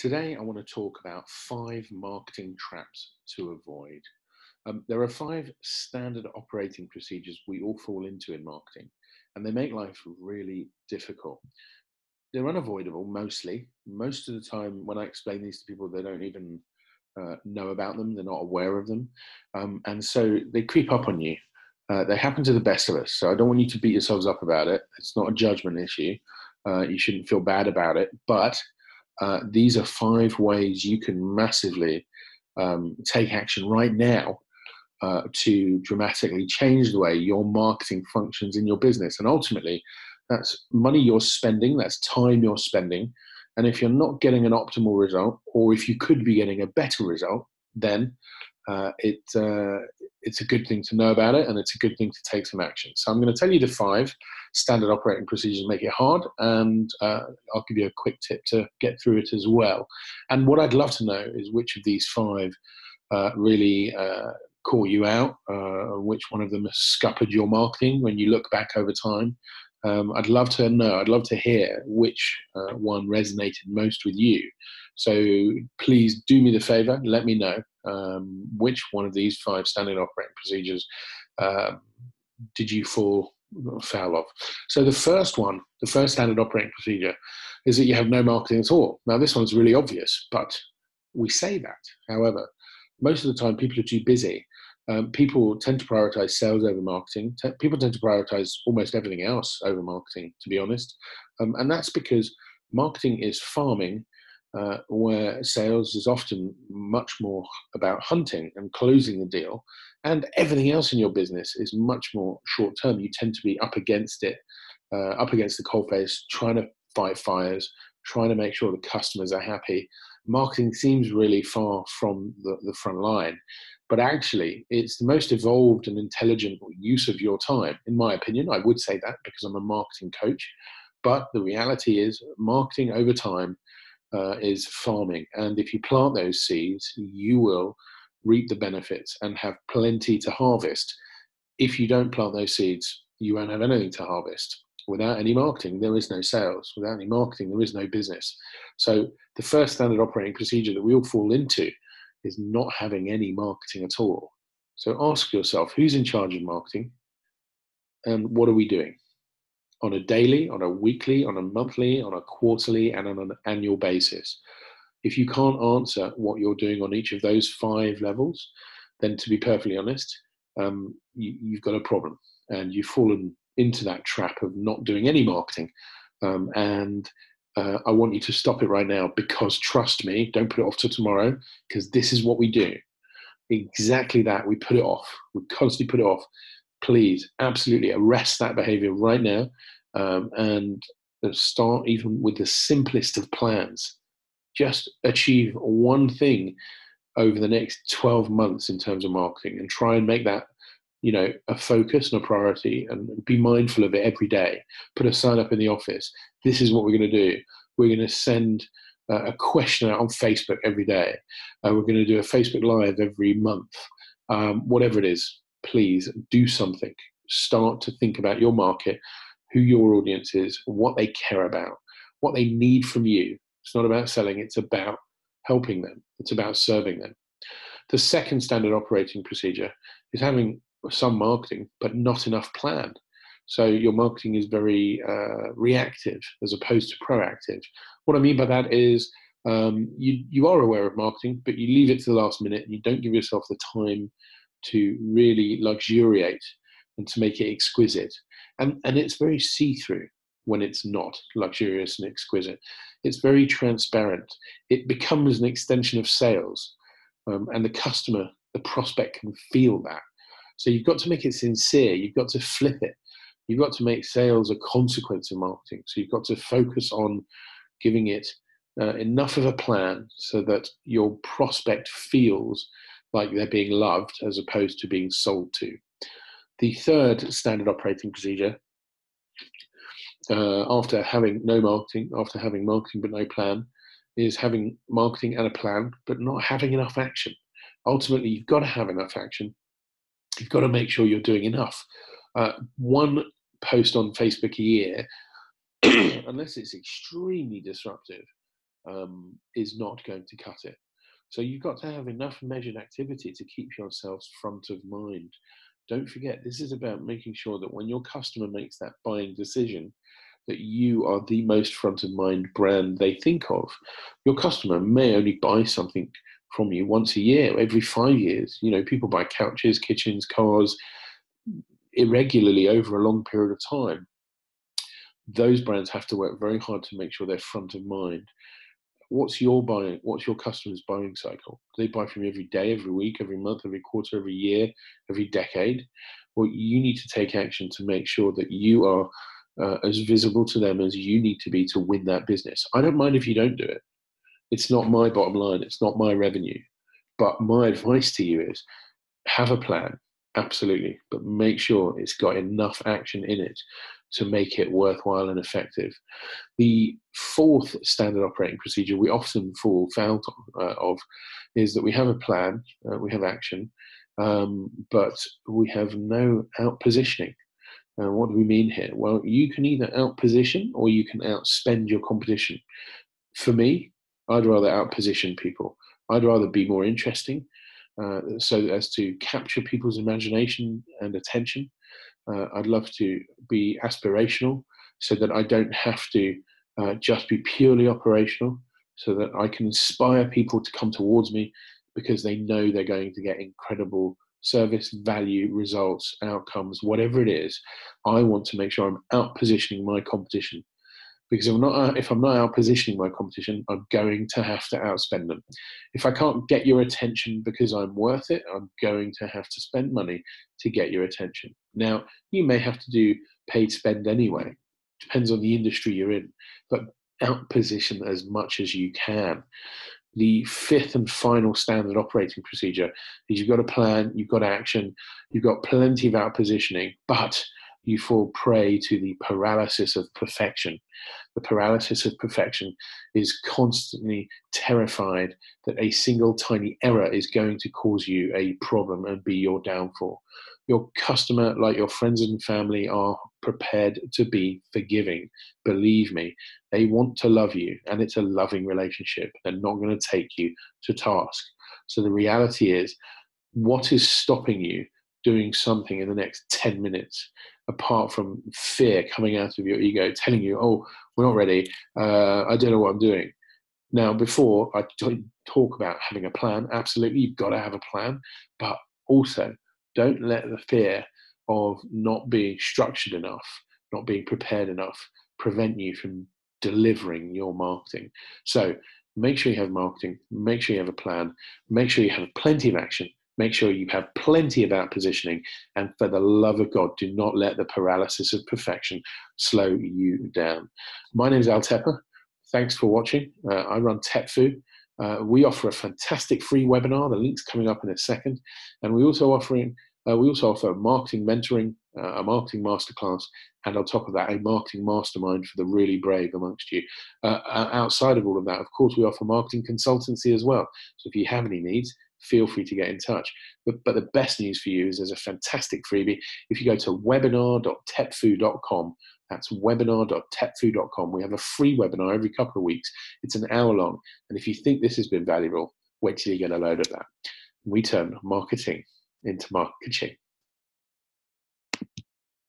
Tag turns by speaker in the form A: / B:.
A: Today, I want to talk about five marketing traps to avoid. Um, there are five standard operating procedures we all fall into in marketing, and they make life really difficult. They're unavoidable mostly. Most of the time, when I explain these to people, they don't even uh, know about them, they're not aware of them. Um, and so they creep up on you. Uh, they happen to the best of us. So I don't want you to beat yourselves up about it. It's not a judgment issue. Uh, you shouldn't feel bad about it. But uh, these are five ways you can massively um, take action right now uh, to dramatically change the way your marketing functions in your business. And ultimately, that's money you're spending, that's time you're spending. And if you're not getting an optimal result, or if you could be getting a better result, then uh, it, uh, it's a good thing to know about it and it's a good thing to take some action. So I'm going to tell you the five standard operating procedures make it hard and uh, I'll give you a quick tip to get through it as well. And what I'd love to know is which of these five uh, really uh, caught you out, which one of them has scuppered your marketing when you look back over time. Um, I'd love to know, I'd love to hear which one resonated most with you. So please do me the favor, let me know um, which one of these five standard operating procedures uh, did you fall foul of. So the first one, the first standard operating procedure, is that you have no marketing at all. Now this one's really obvious, but we say that. However, most of the time people are too busy. Um, people tend to prioritize sales over marketing. People tend to prioritize almost everything else over marketing, to be honest. Um, and that's because marketing is farming uh, where sales is often much more about hunting and closing the deal, and everything else in your business is much more short term. You tend to be up against it, uh, up against the coalface, trying to fight fires, trying to make sure the customers are happy. Marketing seems really far from the, the front line, but actually, it's the most evolved and intelligent use of your time, in my opinion. I would say that because I'm a marketing coach. But the reality is, marketing over time uh, is farming. And if you plant those seeds, you will reap the benefits and have plenty to harvest. If you don't plant those seeds, you won't have anything to harvest. Without any marketing, there is no sales. Without any marketing, there is no business. So, the first standard operating procedure that we all fall into is not having any marketing at all. So, ask yourself who's in charge of marketing and what are we doing? On a daily, on a weekly, on a monthly, on a quarterly, and on an annual basis. If you can't answer what you're doing on each of those five levels, then to be perfectly honest, um, you, have got a problem and you've fallen into that trap of not doing any marketing. Um, and uh, I want you to stop it right now because trust me, don't put it off till tomorrow because this is what we do. Exactly that. We put it off. We constantly put it off please absolutely arrest that behavior right now um, and start even with the simplest of plans. Just achieve one thing over the next 12 months in terms of marketing and try and make that you know a focus and a priority and be mindful of it every day. Put a sign up in the office. This is what we're going to do. We're going to send uh, a question out on facebook every day. Uh, we're going to do a facebook live every month. Um, whatever it is please do something. Start to think about your market, who your audience is, what they care about, what they need from you. It's not about selling, it's about helping them, it's about serving them. The second standard operating procedure is having some marketing, but not enough plan. So your marketing is very uh, reactive as opposed to proactive. What I mean by that is um, you you are aware of marketing, but you leave it to the last minute and you don't give yourself the time to really luxuriate and to make it exquisite. And, and it's very see through when it's not luxurious and exquisite. It's very transparent. It becomes an extension of sales, um, and the customer, the prospect can feel that. So you've got to make it sincere, you've got to flip it. You've got to make sales a consequence of marketing. So you've got to focus on giving it uh, enough of a plan so that your prospect feels like they're being loved as opposed to being sold to. The third standard operating procedure, uh, after having no marketing, after having marketing but no plan, is having marketing and a plan but not having enough action. Ultimately, you've got to have enough action. You've got to make sure you're doing enough. Uh, one post on Facebook a year, unless it's extremely disruptive, um, is not going to cut it. So you've got to have enough measured activity to keep yourselves front of mind. Don't forget, this is about making sure that when your customer makes that buying decision, that you are the most front of mind brand they think of. Your customer may only buy something from you once a year, every five years. You know, people buy couches, kitchens, cars irregularly over a long period of time. Those brands have to work very hard to make sure they're front of mind what's your buying what's your customers buying cycle? Do they buy from you every day every week every month every quarter every year every decade. Well you need to take action to make sure that you are uh, as visible to them as you need to be to win that business. I don't mind if you don't do it. It's not my bottom line it's not my revenue. But my advice to you is have a plan absolutely but make sure it's got enough action in it to make it worthwhile and effective. The fourth standard operating procedure we often fall foul uh, of is that we have a plan, uh, we have action, um, but we have no out positioning. Uh, what do we mean here? Well, you can either out position or you can outspend your competition. For me, I'd rather out position people. I'd rather be more interesting uh, so as to capture people's imagination and attention uh, I'd love to be aspirational so that I don't have to uh, just be purely operational, so that I can inspire people to come towards me because they know they're going to get incredible service, value, results, outcomes, whatever it is. I want to make sure I'm out positioning my competition because if I'm not uh, if I'm not out positioning my competition, I'm going to have to outspend them. If I can't get your attention because I'm worth it, I'm going to have to spend money to get your attention. Now, you may have to do paid spend anyway. Depends on the industry you're in, but out position as much as you can. The fifth and final standard operating procedure is you've got a plan, you've got action, you've got plenty of out positioning, but you fall prey to the paralysis of perfection. The paralysis of perfection is constantly terrified that a single tiny error is going to cause you a problem and be your downfall. Your customer, like your friends and family, are prepared to be forgiving. Believe me, they want to love you, and it's a loving relationship. They're not going to take you to task. So the reality is, what is stopping you doing something in the next 10 minutes? apart from fear coming out of your ego telling you, oh, we're not ready, uh, I don't know what I'm doing. Now, before I talk about having a plan, absolutely, you've got to have a plan, but also don't let the fear of not being structured enough, not being prepared enough, prevent you from delivering your marketing. So make sure you have marketing, make sure you have a plan, make sure you have plenty of action, Make sure you have plenty about positioning. And for the love of God, do not let the paralysis of perfection slow you down. My name is Al Tepper. Thanks for watching. Uh, I run TepFu. Uh, we offer a fantastic free webinar. The link's coming up in a second. And we also offering uh, we also offer marketing mentoring, uh, a marketing masterclass, and on top of that, a marketing mastermind for the really brave amongst you. Uh, outside of all of that, of course, we offer marketing consultancy as well. So if you have any needs, feel free to get in touch. But, but the best news for you is there's a fantastic freebie. If you go to webinar.tepfu.com, that's webinar.tepfu.com. We have a free webinar every couple of weeks. It's an hour long. And if you think this has been valuable, wait till you get a load of that. We turn marketing into marketing.